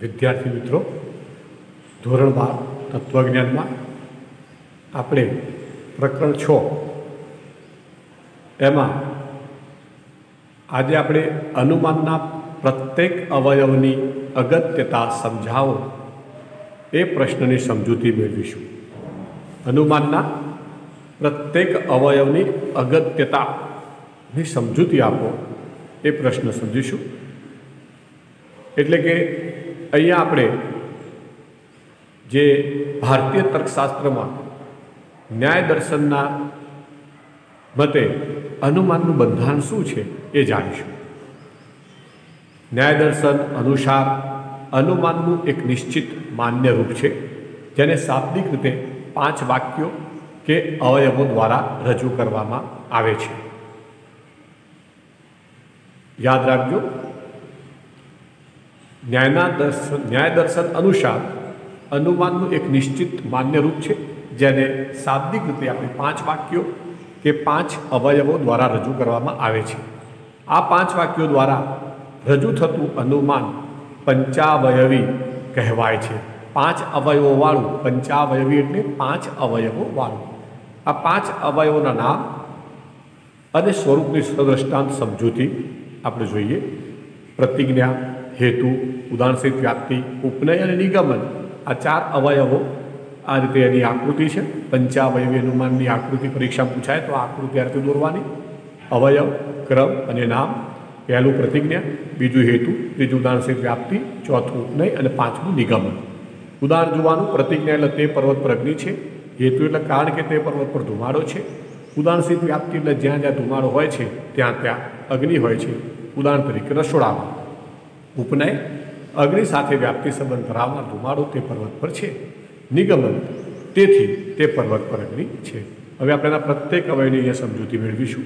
વિદ્યાર્થી મિત્રો, ધોરણ બાર તત્વજ્ઞાનમાં આપણે પ્રકરણ છ એમાં આજે આપણે અનુમાનના પ્રત્યેક અવયવની અગત્યતા સમજાવો એ પ્રશ્નની સમજૂતી મેળવીશું. અનુમાનના પ્રત્યેક અવયવની અગત્યતાની સમજૂતી આપો એ પ્રશ્ન સમજીશું. એટલે કે અહીંયા આપણે જે ભારતીય તર્કશાસ્ત્રમાં ન્યાય દર્શનના મતે અનુમાનનું બંધારણ શું છે એ જાણીશું. ન્યાય દર્શન અનુસાર અનુમાનનું એક નિશ્ચિત માન્ય રૂપ છે, જેને શાબ્દિક રીતે પાંચ વાક્યો કે અવયવો દ્વારા રજૂ કરવામાં આવે છે. યાદ રાખજો ન્યાયના દર્શન, ન્યાય દર્શન અનુસાર અનુમાનનું એક નિશ્ચિત માન્ય રૂપ છે, જેને શાબ્દિક રીતે આપણે પાંચ વાક્યો કે પાંચ અવયવો દ્વારા રજૂ કરવામાં આવે છે. આ પાંચ વાક્યો દ્વારા રજૂ થતું અનુમાન પંચાવયવી કહેવાય છે. પાંચ અવયવોવાળું પંચાવયવી એટલે પાંચ અવયવોવાળું આ પાંચ અવયવોના નામ અને સ્વરૂપની સદ્રષ્ટાંત સમજૂતી આપણે જોઈએ. પ્રતિજ્ઞા હેતુ, ઉદાહરણ વ્યાપ્તિ, ઉપનય અને નિગમન. આ ચાર અવયવો આ રીતે એની આકૃતિ છે. પંચાવયવી અનુમાનની આકૃતિ પરીક્ષા પૂછાય તો આકૃતિ આ દોરવાની. અવયવ, ક્રમ અને નામ. પહેલું પ્રતિજ્ઞા, બીજું હેતુ, ત્રીજું ઉદાહરણ વ્યાપ્તિ, ચોથું ઉપનય અને પાંચમું નિગમન. ઉદાહરણ જોવાનું, પ્રતિજ્ઞા એટલે તે પર્વત પર અગ્નિ છે. હેતુ એટલે કારણ કે તે પર્વત પર ધુમાડો છે. ઉદાહરણ વ્યાપ્તિ એટલે જ્યાં જ્યાં ધુમાડો હોય છે, ત્યાં ત્યાં અગ્નિ હોય છે. ઉદાહરણ તરીકે રસોડામાં. ઉપનય, અગ્નિ સાથે વ્યાપ્તિ સંબંધ ધરાવનાર ધુમાડો તે પર્વત પર છે. નિગમન, તેથી તે પર્વત પર અગ્નિ છે. હવે આપણે એના પ્રત્યેક અવયની અહીંયા સમજૂતી મેળવીશું.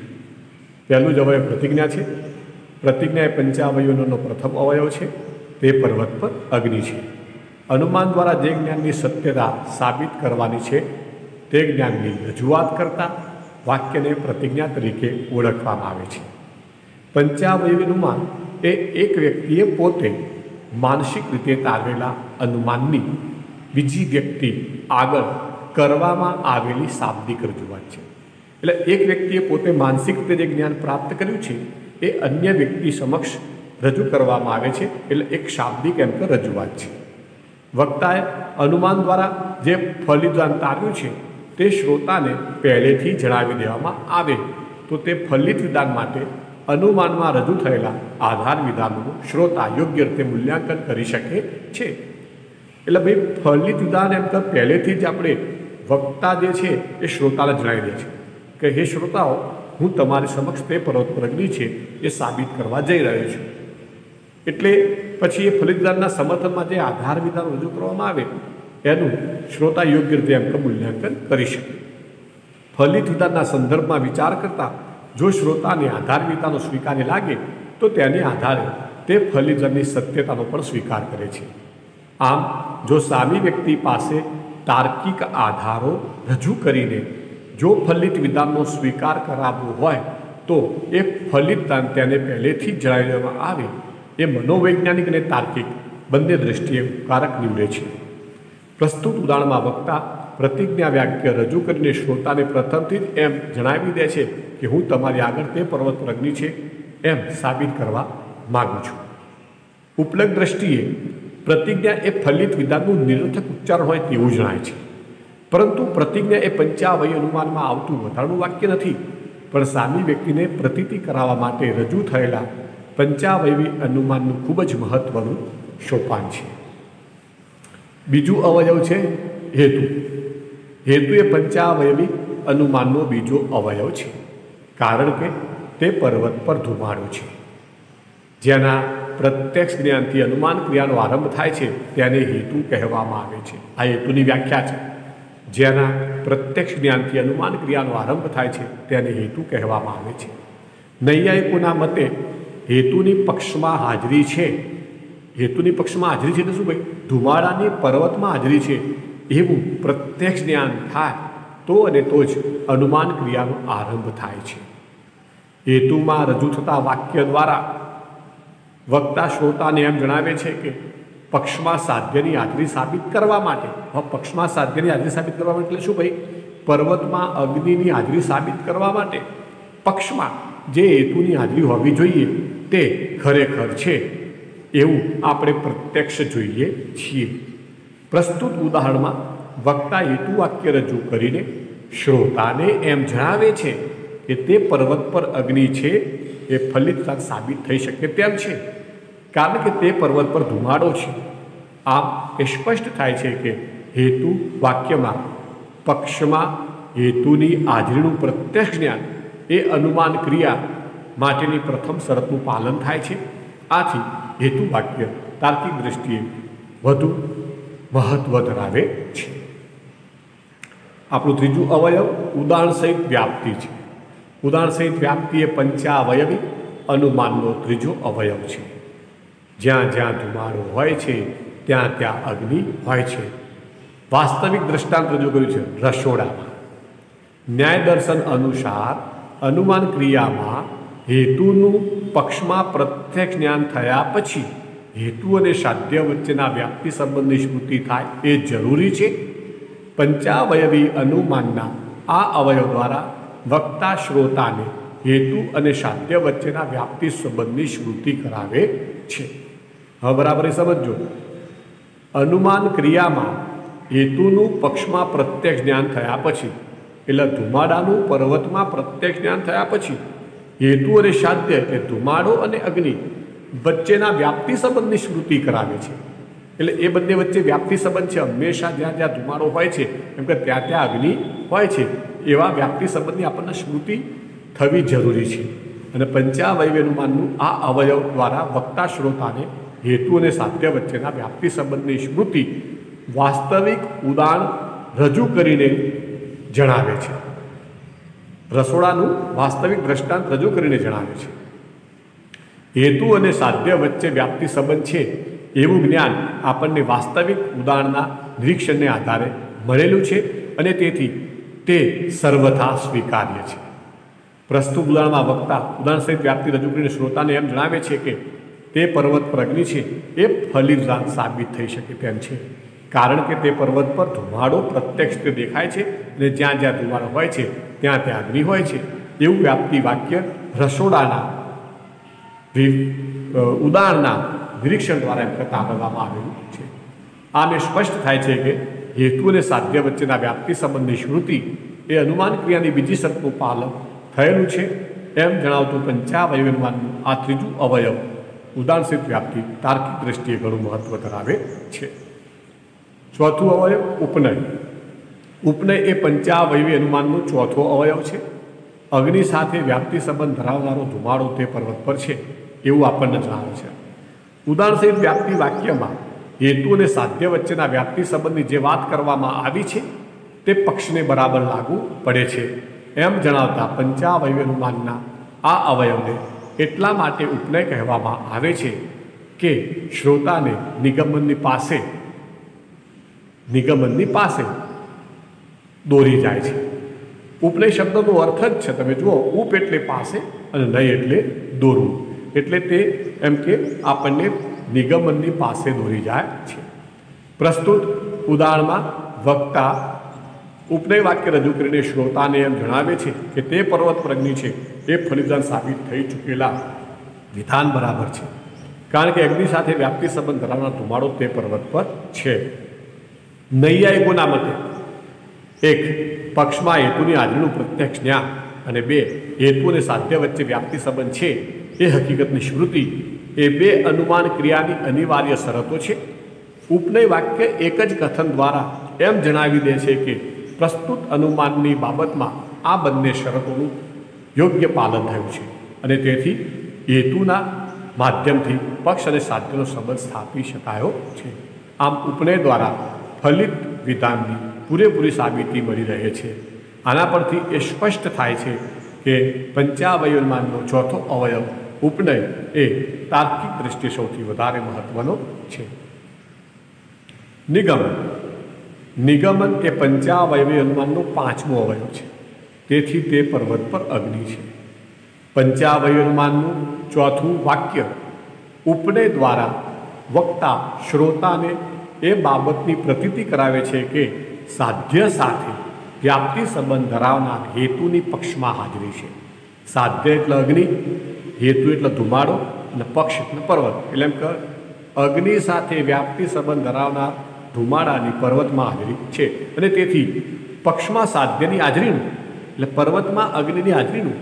પહેલું જ અવયવ પ્રતિજ્ઞા છે. પ્રતિજ્ઞા એ પંચાવયવનો પ્રથમ અવયવ છે. તે પર્વત પર અગ્નિ છે. અનુમાન દ્વારા જે જ્ઞાનની સત્યતા સાબિત કરવાની છે, તે જ્ઞાનની રજૂઆત કરતા વાક્યને પ્રતિજ્ઞા તરીકે ઓળખવામાં આવે છે. પંચાવયવી અનુમાન એ એક વ્યક્તિએ પોતે માનસિક રીતે તારવેલા અનુમાનની બીજી વ્યક્તિ આગળ કરવામાં આવેલી શાબ્દિક રજૂઆત છે. એટલે એક વ્યક્તિએ પોતે માનસિક રીતે જે જ્ઞાન પ્રાપ્ત કર્યું છે, એ અન્ય વ્યક્તિ સમક્ષ રજૂ કરવામાં આવે છે, એટલે એક શાબ્દિક એમ કે રજૂઆત છે. વક્તાએ અનુમાન દ્વારા જે ફલિતદાન તાર્યું છે, તે શ્રોતાને પહેલેથી જણાવી દેવામાં આવે. તો તે ફલિત વિધાન માટે અનુમાનમાં રજૂ થયેલા આધાર વિધાનનું શ્રોતા યોગ્ય રીતે મૂલ્યાંકન કરી શકે છે. એટલે ભાઈ ફલિત વિધાન એમ તો પહેલેથી જ આપણે વક્તા જે છે એ શ્રોતાને જણાવી દે છે કે, હે શ્રોતાઓ, હું તમારી સમક્ષ તે પર્વત પર છે એ સાબિત કરવા જઈ રહ્યો છું. એટલે પછી એ ફલિતદારના સમર્થનમાં જે આધાર વિધાન રજૂ કરવામાં આવે, એનું શ્રોતા યોગ્ય રીતે એમ મૂલ્યાંકન કરી શકે. ફલિત વિધાનના સંદર્ભમાં વિચાર કરતા જો શ્રોતાને આધાર વિધાનો સ્વીકાર્ય લાગે, તો તેને આધારે તે ફલિજનની સત્યતાનો પણ સ્વીકાર કરે છે. આમ, જો સામી વ્યક્તિ પાસે તાર્કિક આધારો રજૂ કરીને જો ફલિત વિધાનનો સ્વીકાર કરાવવો હોય, તો એ ફલિત તેને પહેલેથી જ જણાવી દેવામાં આવે. એ મનોવૈજ્ઞાનિક અને તાર્કિક બંને દ્રષ્ટિએ કારક નીવડે છે. પ્રસ્તુત ઉદાહરણમાં વક્તા પ્રતિજ્ઞા વાક્ય રજૂ કરીને શ્રોતાને પ્રથમથી જ એમ જણાવી દે છે કે હું તમારી આગળ તે પર્વત પર અગ્નિ છે એમ સાબિત કરવા માગું છું. ઉપલબ્ધ દ્રષ્ટિએ પ્રતિજ્ઞા એ ફલિત વિધાનનું નિરર્થક ઉચ્ચારણ હોય તેવું જણાય છે. પરંતુ પ્રતિજ્ઞા એ પંચાવય અનુમાનમાં આવતું વધારાનું વાક્ય નથી, પણ સામી વ્યક્તિને પ્રતીતિ કરાવવા માટે રજૂ થયેલા પંચાવયવી અનુમાનનું ખૂબ જ મહત્વનું સોપાન છે. બીજું અવયવ છે હેતુ. હેતુ એ પંચાવયવી અનુમાનનો બીજો અવયવ છે. કારણ કે તે પર્વત પર ધુમાડો છે. જેના પ્રત્યક્ષ જ્ઞાનથી અનુમાન ક્રિયાનો આરંભ થાય છે, તેને હેતુ કહેવામાં આવે છે. આ હેતુની વ્યાખ્યા છે. જેના પ્રત્યક્ષ જ્ઞાનથી અનુમાન ક્રિયાનો આરંભ થાય છે, તેને હેતુ કહેવામાં આવે છે. નૈયાયિકોના મતે, હેતુની પક્ષમાં હાજરી છે. હેતુની પક્ષમાં હાજરી છે એટલે શું ભાઈ? ધુમાડાની પર્વતમાં હાજરી છે. એવું પ્રત્યક્ષ જ્ઞાન થાય, તો અને તો જ અનુમાન ક્રિયાનો આરંભ થાય છે. હેતુમાં રજૂ થતા વાક્ય દ્વારા વક્તા શ્રોતાને એમ જણાવે છે કે પક્ષમાં સાધ્યની હાજરી સાબિત કરવા માટે હવે પક્ષમાં સાધ્યની હાજરી સાબિત કરવા માટે શું ભાઈ? પર્વતમાં અગ્નિની હાજરી સાબિત કરવા માટે પક્ષમાં જે હેતુની હાજરી હોવી જોઈએ તે ખરેખર છે. એવું આપણે પ્રત્યક્ષ જોઈએ છીએ. પ્રસ્તુત ઉદાહરણમાં વક્તા હેતુ વાક્ય રજૂ કરીને શ્રોતાને એમ જણાવે છે કે તે પર્વત પર અગ્નિ છે, એ ફલિતતા સાબિત થઈ શકે તેમ છે, કારણ કે તે પર્વત પર ધુમાડો છે. આમ એ સ્પષ્ટ થાય છે કે હેતુ વાક્યમાં પક્ષમાં હેતુની હાજરીનું પ્રત્યક્ષ જ્ઞાન એ અનુમાન ક્રિયા માટેની પ્રથમ શરતનું પાલન થાય છે. આથી હેતુ વાક્ય તાર્કિક દ્રષ્ટિએ વધુ મહત્વ ધરાવે છે. આપણું ત્રીજું અવયવ ઉદાહરણ સહિત વ્યાપ્તિ છે. ઉદાહરણ સહિત વ્યાપ્તિ એ પંચાવયવી અનુમાનનો ત્રીજો અવયવ છે. જ્યાં જ્યાં ધુમાડો હોય છે, ત્યાં ત્યાં અગ્નિ હોય છે. વાસ્તવિક દ્રષ્ટાંત રજૂ કર્યું છે રસોડામાં. ન્યાય દર્શન અનુસાર અનુમાન ક્રિયામાં હેતુનું પક્ષમાં પ્રત્યક્ષ જ્ઞાન થયા પછી હેતુ અને સાધ્ય વચ્ચેના વ્યાપ્તિ સંબંધની સ્મૃતિ થાય એ જરૂરી છે. પંચાવયવી અનુમાનના આ અવયવ દ્વારા વક્તા શ્રોતાને હેતુ અને સાધ્ય વચ્ચેના વ્યાપ્તિ સંબંધની સ્મૃતિ કરાવે છે. હવે બરાબર સમજો અનુમાન ક્રિયામાં હેતુનું પક્ષમાં પ્રત્યક્ષ જ્ઞાન થયા પછી, એટલે ધુમાડાનું પર્વતમાં પ્રત્યક્ષ જ્ઞાન થયા પછી, હેતુ અને સાધ્ય એટલે ધુમાડો અને અગ્નિ વચ્ચેના વ્યાપ્તિ સંબંધની સ્મૃતિ કરાવે છે. એટલે એ બંને વચ્ચે વ્યાપ્તિ સંબંધ છે. હંમેશા જ્યાં જ્યાં ધુમાડો હોય છે, એમ કે ત્યાં ત્યાં અગ્નિ હોય છે, એવા વ્યાપ્તિ સંબંધની આપણને સ્મૃતિ થવી જરૂરી છે. અને પંચાવયવી અનુમાનનું આ અવયવ દ્વારા વક્તા શ્રોતાને હેતુ અને સાધ્ય વચ્ચેના વ્યાપ્તિ સંબંધની સ્મૃતિ વાસ્તવિક ઉદાહરણ રજૂ કરીને જણાવે છે. રસોડાનું વાસ્તવિક દ્રષ્ટાંત રજૂ કરીને જણાવે છે. હેતુ અને સાધ્ય વચ્ચે વ્યાપ્તિ સંબંધ છે. એવું જ્ઞાન આપણને વાસ્તવિક ઉદાહરણના નિરીક્ષણને આધારે મળેલું છે અને તેથી તે સર્વથા સ્વીકાર્ય છે. પ્રસ્તુત ઉદાહરણમાં વક્તા ઉદાહરણ સહિત વ્યાપ્તિ રજૂ કરીને શ્રોતાને એમ જણાવે છે કે તે પર્વત પ્રગ્નિ છે. એ ફલિરદાન સાબિત થઈ શકે તેમ છે. કારણ કે તે પર્વત પર ધુમાડો પ્રત્યક્ષ રીતે દેખાય છે અને જ્યાં જ્યાં ધુમાડો હોય છે, ત્યાં ત્યાં અગ્નિ હોય છે. એવું વ્યાપ્તિ વાક્ય રસોડાના ઉદાહરણના નિરીક્ષણ દ્વારા એમ કરતા આપવામાં આવેલું છે. આને સ્પષ્ટ થાય છે કે હેતુ અને સાધ્ય વચ્ચેના વ્યાપ્તિ સંબંધની શ્રુતિ એ અનુમાન ક્રિયાની બીજી શરતનું પાલન થયેલું છે. એમ જણાવતું પંચાવયવ અનુમાનનું આ ત્રીજું અવયવ ઉદાહરણસિત વ્યાપ્તિ તાર્કિક દ્રષ્ટિએ ઘણું મહત્વ ધરાવે છે. ચોથું અવયવ ઉપનય. ઉપનય એ પંચાવયવી અનુમાનનો ચોથો અવયવ છે. અગ્નિ સાથે વ્યાપ્તિ સંબંધ ધરાવનારો ધુમાડો તે પર્વત પર છે. એવું આપણને જણાવે છે. ઉદાહરણ સહિત વ્યાપ્તિ વાક્યમાં હેતુ અને સાધ્ય વચ્ચેના વ્યાપ્તિ સંબંધની જે વાત કરવામાં આવી છે, તે પક્ષને બરાબર લાગુ પડે છે. એમ જણાવતા પંચાવયવનુમાનના આ અવયવને એટલા માટે ઉપનય કહેવામાં આવે છે કે શ્રોતાને નિગમનની પાસે નિગમનની પાસે દોરી જાય છે. ઉપનય શબ્દનો અર્થ જ છે, તમે જુઓ ઉપ એટલે પાસે અને નય એટલે દોરવું. એટલે તે એમ કે આપણને નિગમનની પાસે દોરી જાય છે. પ્રસ્તુત ઉદાહરણમાં વક્તા ઉપનય વાક્ય રજૂ કરીને શ્રોતાને એમ જણાવે છે કે તે પર્વત પ્રજ્ઞ છે. એ ફલિદાન સાબિત થઈ ચૂકેલા વિધાન બરાબર છે. કારણ કે અગ્નિ સાથે વ્યાપ્તિ સંબંધ ધરાવનાર ધુમાડો તે પર્વત પર છે. નૈયાયિકોના મતે એક, પક્ષમાં હેતુની હાજરીનું પ્રત્યક્ષ જ્ઞાન અને બે હેતુ અને સાધ્ય વચ્ચે વ્યાપ્તિ સંબંધ છે. એ હકીકતની સ્મૃતિ એ બે અનુમાન ક્રિયાની અનિવાર્ય શરતો છે. ઉપનય વાક્ય એક જ કથન દ્વારા એમ જણાવી દે છે કે પ્રસ્તુત અનુમાનની બાબતમાં આ બંને શરતોનું યોગ્ય પાલન થયું છે અને તેથી હેતુના માધ્યમથી પક્ષ અને સાધ્યનો સંબંધ સ્થાપી શકાયો છે. આમ ઉપનય દ્વારા ફલિત વિધાનની પૂરેપૂરી સાબિતી મળી રહે છે. આના પરથી એ સ્પષ્ટ થાય છે કે પંચાવયવમાનનો ચોથો અવયવ ઉપનય એ તાર્કિક દ્રષ્ટિએ સૌથી વધારે મહત્વનો છે. નિગમન નિગમન એ પંચાવયવી હનુમાનનો પાંચમો અવયવ છે. તેથી તે પર્વત પર અગ્નિ છે. પંચાવયવી હનુમાનનું ચોથું વાક્ય, ઉપનય દ્વારા વક્તા શ્રોતાને એ બાબતની પ્રતીતિ કરાવે છે કે સાધ્ય સાથે વ્યાપ્તિ સંબંધ ધરાવનાર હેતુની પક્ષમાં હાજરી છે. સાધ્ય એટલે અગ્નિ હેતુ એટલે ધુમાડો અને પક્ષ એટલે પર્વત. એટલે એમ કે અગ્નિ સાથે વ્યાપ્તિ સંબંધ ધરાવનાર ધુમાડાની પર્વતમાં હાજરી છે. અને તેથી પક્ષમાં સાધ્યની હાજરીનું, એટલે પર્વતમાં અગ્નિની હાજરીનું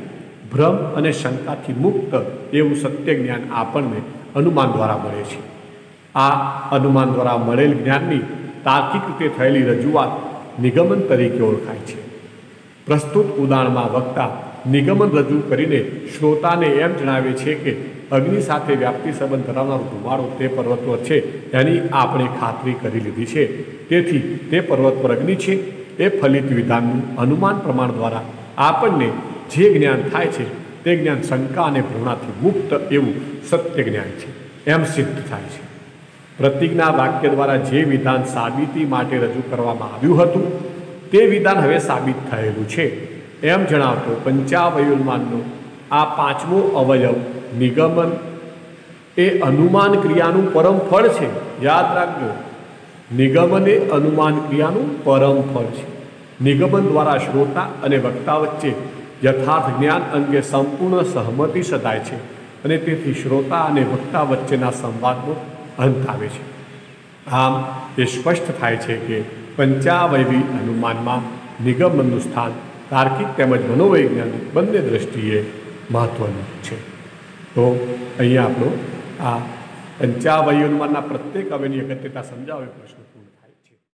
ભ્રમ અને શંકાથી મુક્ત એવું સત્ય જ્ઞાન આપણને અનુમાન દ્વારા મળે છે. આ અનુમાન દ્વારા મળેલ જ્ઞાનની તાર્કિક રીતે થયેલી રજૂઆત નિગમન તરીકે ઓળખાય છે. પ્રસ્તુત ઉદાહરણમાં વક્તા નિગમન રજૂ કરીને શ્રોતાને એમ જણાવે છે કે અગ્નિ સાથે વ્યાપ્તિ સંબંધ ધરાવનારો ધુમાડો તે પર્વત પર છે. એની આપણે ખાતરી કરી લીધી છે. તેથી તે પર્વત પર અગ્નિ છે. એ ફલિત વિધાનનું અનુમાન પ્રમાણ દ્વારા આપણને જે જ્ઞાન થાય છે તે જ્ઞાન શંકા અને ભ્રમણાથી મુક્ત એવું સત્ય જ્ઞાન છે. એમ સિદ્ધ થાય છે. પ્રતિજ્ઞા વાક્ય દ્વારા જે વિધાન સાબિતી માટે રજૂ કરવામાં આવ્યું હતું, તે વિધાન હવે સાબિત થયેલું છે. એમ જણાવતો પંચાવયુલમાનનો, આ પાંચમો અવયવ, નિગમન, એ અનુમાન ક્રિયાનું પરમ ફળ છે. યાદ રાખજો, નિગમન એ અનુમાન ક્રિયાનું પરમ ફળ છે. નિગમન દ્વારા શ્રોતા અને વક્તા વચ્ચે યથાર્થ જ્ઞાન અંગે સંપૂર્ણ સહમતિ સધાય છે અને તેથી શ્રોતા અને વક્તા વચ્ચેના સંવાદનો અંત આવે છે. આમ, એ સ્પષ્ટ થાય છે કે પંચાવયવી અનુમાનમાં નિગમનનું સ્થાન તાર્કિક તેમજ મનોવૈજ્ઞાનિક બંને દ્રષ્ટિએ મહત્વનું છે. તો અહીંયા આપણો આ પંચાવય અનુમાનના પ્રત્યેક અવયની અગત્યતા સમજાવે પ્રશ્ન